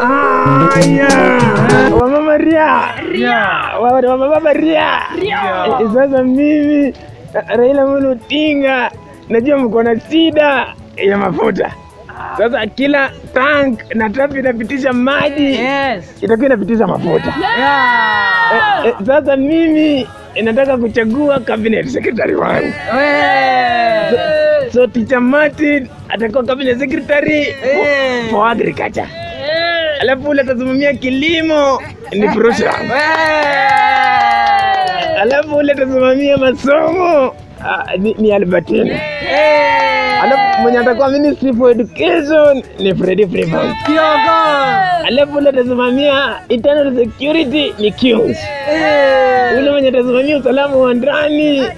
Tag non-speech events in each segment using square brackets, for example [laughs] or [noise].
Aya. Wamama ria. Wamama ria. Eh, Sasa mimi Raila Amolo Odinga najua mko na shida ya mafuta. Sasa kila tank na trap inapitisha maji Yes. itakuwa inapitisha mafuta. Yeah. E, e, Sasa mimi nataka kuchagua cabinet secretary wangu. Hey. So Teacher Martin atakuwa cabinet secretary Eh. for agriculture. Alafu ule atasimamia kilimo. Ni prusha, [laughs] Alafu ule atasimamia masomo. Ah, ni, ni Albertine. Alafu mwenye atakuwa ministry for education ni Freddy Freeman. Alafu ule atasimamia internal security ni Kings, Ule mwenye atasimamia usalama wa ndani ni-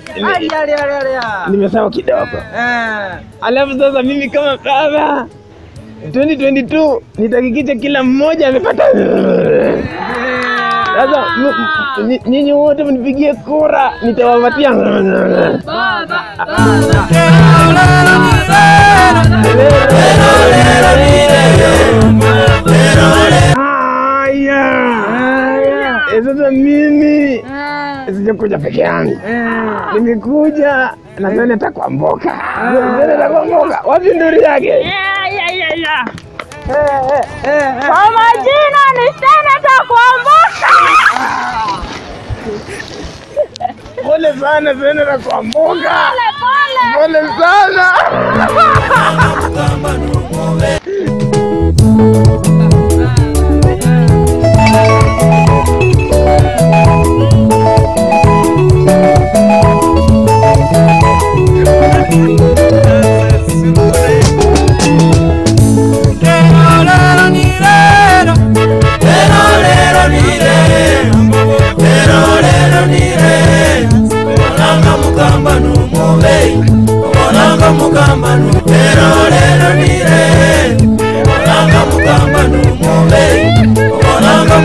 nimesahau kidogo. Alafu sasa mimi kama baba 2022 nitahakikisha kila mmoja amepata. Sasa nyinyi wote mnipigie kura, nitawapatia. Eh, sasa mimi sijakuja peke yangu, nimekuja na seneta kwa mboka. Mboka, wapi nduri yake? Kwa majina ni Seneta Kwamboka. Pole sana seneta kwa mboka, Pole pole. pole sana. [laughs] mugamba nulero lero nire obanga mugamba numube obanga